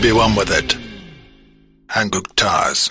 be one with it. Hankook Tars.